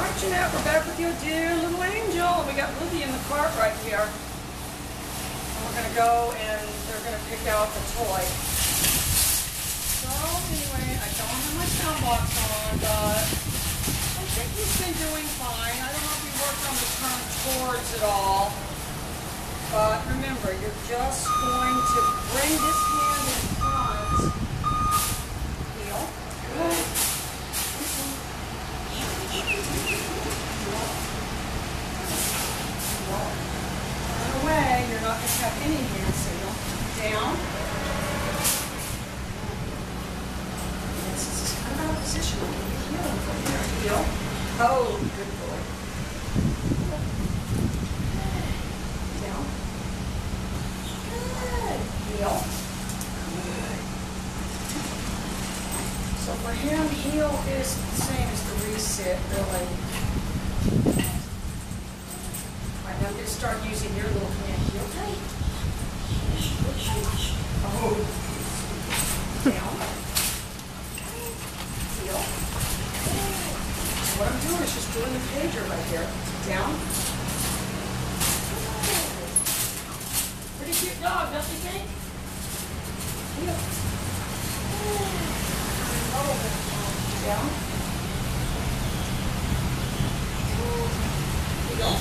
Right, Jeanette, we're back with your dear little angel. And We got Libby in the cart right here. And we're gonna go and they're gonna pick out the toy. So anyway, I don't have my sound box on, but I think he's been doing fine. I don't know if he worked on the turn towards at all. But remember, you're just going to bring this hand in front. Heel. Good. Turn away. You're not going to have any hand signal. Down. This is kind of out of position. I'm going to be from here. Heel. Oh, good boy. Down. Good. Heel. So for him, heel is the same as the reset, really. All right, now I'm going to start using your little command heel. Okay. Oh. Down. Heel. What I'm doing is just doing the pager right here. Down. Pretty cute dog, don't you think? Heel. Oh, Down. Heel. Heel.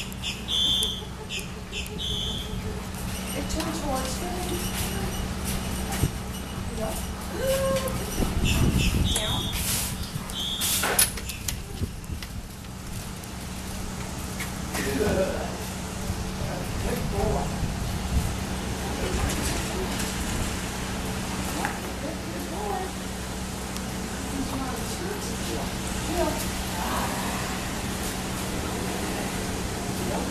It turn towards me boy. Good boy. Heel. Heel. Yeah.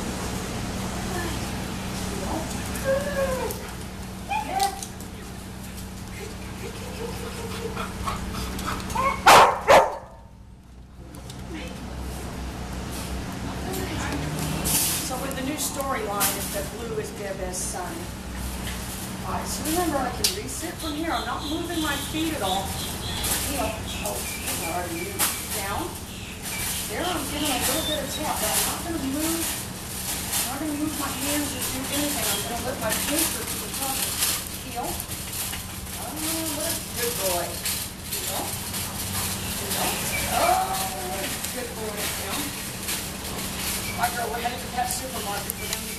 So with the new storyline is that Blue is best son. All right, so remember I can reset from here. I'm not moving my feet at all. Heel. Oh, are you? Down. There I'm getting a little bit of tap, but I'm not gonna move. I'm not gonna move my hands or do anything. I'm gonna let my pager do the talking. Heel. Oh, what a good boy. Heel. Heel. Girl, we're headed to that supermarket for them